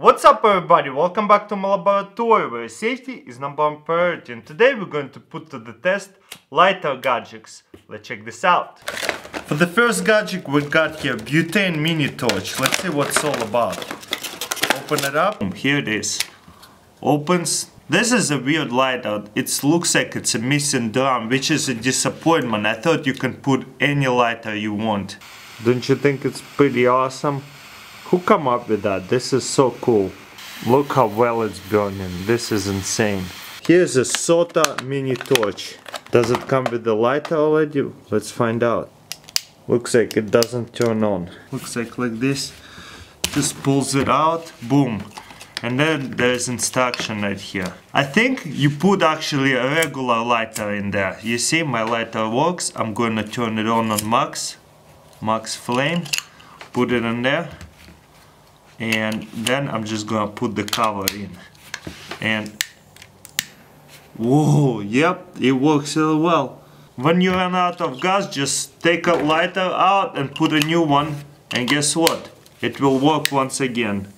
What's up everybody, welcome back to my laboratory where safety is number one priority and today we're going to put to the test lighter gadgets. Let's check this out. For the first gadget we got here butane mini torch. Let's see what it's all about. Open it up. Oh, here it is. Opens. This is a weird lighter. It looks like it's a missing drum which is a disappointment. I thought you can put any lighter you want. Don't you think it's pretty awesome? Who come up with that? This is so cool. Look how well it's burning. This is insane. Here's a SOTO mini torch. Does it come with the lighter already? Let's find out. Looks like it doesn't turn on. Looks like like this. Just pulls it out. Boom. And then there's instruction right here. I think you put actually a regular lighter in there. You see my lighter works. I'm gonna turn it on on max. Max flame. Put it in there and then I'm just gonna put the cover in. And whoa yep it works really well. When you run out of gas just take a lighter out and put a new one. And guess what? It will work once again.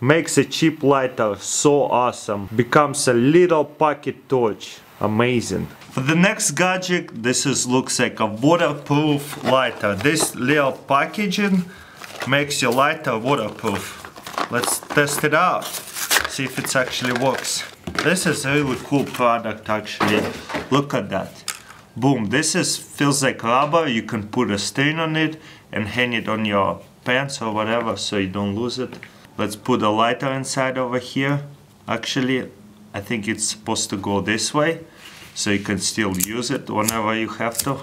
Makes a cheap lighter so awesome. Becomes a little pocket torch. Amazing. For the next gadget this is looks like a waterproof lighter. This little packaging makes your lighter waterproof. Let's test it out, see if it actually works. This is a really cool product actually. Look at that. Boom, this is feels like rubber. You can put a stain on it and hang it on your pants or whatever so you don't lose it. Let's put a lighter inside over here. Actually, I think it's supposed to go this way so you can still use it whenever you have to.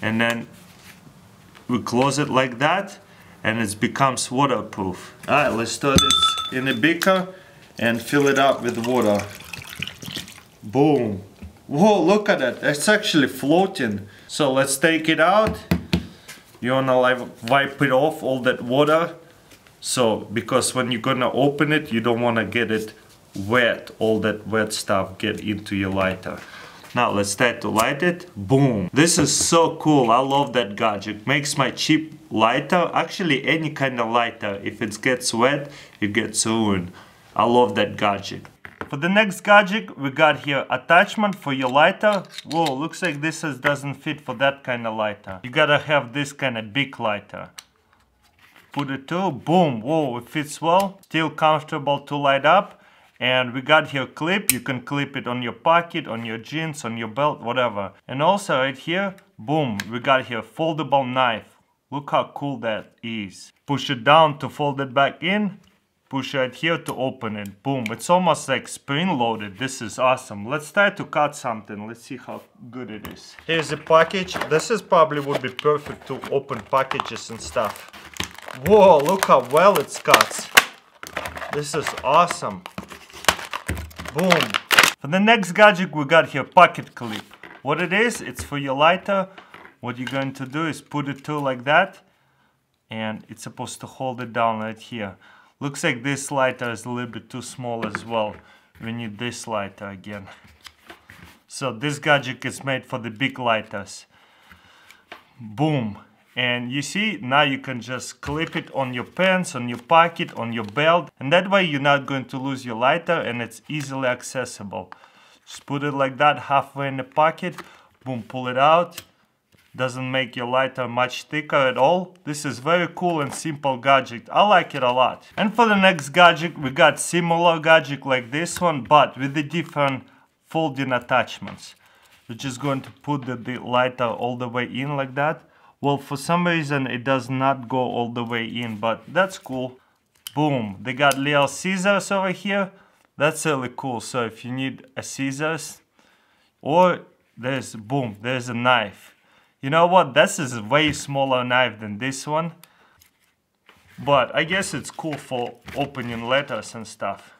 And then we close it like that and it becomes waterproof. Alright, let's store this in a beaker and fill it up with water. Boom. Whoa, look at that. It's actually floating. So let's take it out. You wanna like wipe it off all that water. So, because when you're gonna open it, you don't wanna get it wet, all that wet stuff get into your lighter. Now let's start to light it. Boom. This is so cool. I love that gadget. Makes my cheap lighter, actually any kind of lighter, if it gets wet, it gets ruined. I love that gadget. For the next gadget, we got here attachment for your lighter. Whoa, looks like this is, doesn't fit for that kind of lighter. You gotta have this kind of big lighter. Put it to, boom, whoa, it fits well. Still comfortable to light up and we got here clip. You can clip it on your pocket on your jeans on your belt whatever. And also right here boom we got here foldable knife. Look how cool that is. Push it down to fold it back in. Push right here to open it. Boom. It's almost like spring loaded. This is awesome. Let's try to cut something. Let's see how good it is. Here's the package. This is probably would be perfect to open packages and stuff. Whoa look how well it cuts this is awesome Boom. For the next gadget we got here pocket clip. What it is, it's for your lighter. What you're going to do is put it to like that and it's supposed to hold it down right here. Looks like this lighter is a little bit too small as well. We need this lighter again. So this gadget is made for the big lighters. Boom. And you see, now you can just clip it on your pants, on your pocket, on your belt. And that way you're not going to lose your lighter and it's easily accessible. Just put it like that halfway in the pocket. Boom, pull it out. Doesn't make your lighter much thicker at all. This is very cool and simple gadget. I like it a lot. And for the next gadget, we got similar gadget like this one, but with the different folding attachments. We're just going to put the, the lighter all the way in like that well, for some reason it does not go all the way in, but that's cool. Boom, they got little scissors over here. That's really cool. So if you need a scissors, or there's, boom, there's a knife. You know what, this is a way smaller knife than this one. But I guess it's cool for opening letters and stuff.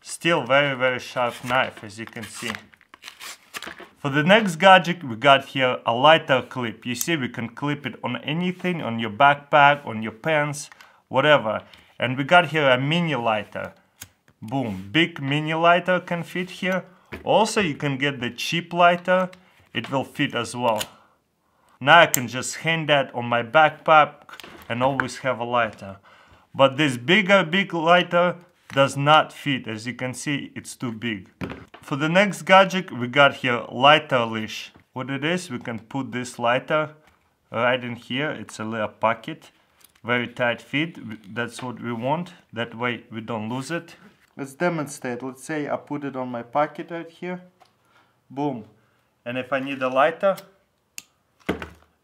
Still very, very sharp knife, as you can see. For the next gadget, we got here a lighter clip. You see, we can clip it on anything, on your backpack, on your pants, whatever. And we got here a mini lighter. Boom, big mini lighter can fit here. Also, you can get the cheap lighter. It will fit as well. Now I can just hang that on my backpack, and always have a lighter. But this bigger big lighter does not fit. As you can see, it's too big. For the next gadget, we got here lighter leash. What it is, we can put this lighter right in here. It's a little pocket, very tight fit. That's what we want. That way we don't lose it. Let's demonstrate. Let's say I put it on my pocket right here. Boom. And if I need a lighter,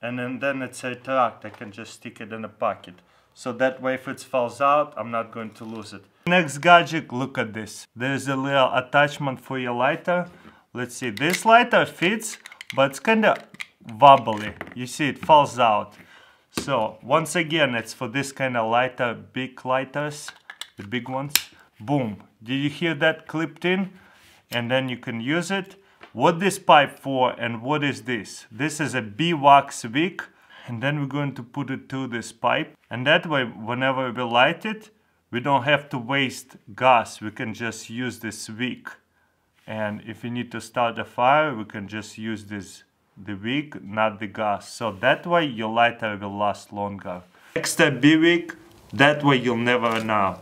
and then, then it's retract, I can just stick it in a pocket. So that way if it falls out, I'm not going to lose it. Next gadget, look at this. There's a little attachment for your lighter. Let's see, this lighter fits, but it's kind of wobbly. You see, it falls out. So once again, it's for this kind of lighter, big lighters, the big ones. Boom. Did you hear that clipped in? And then you can use it. What this pipe for and what is this? This is a beeswax wick and then we're going to put it through this pipe. And that way whenever we light it we don't have to waste gas. We can just use this wick. And if we need to start a fire we can just use this the wick not the gas. So that way your lighter will last longer. Extra bee wick that way you'll never run out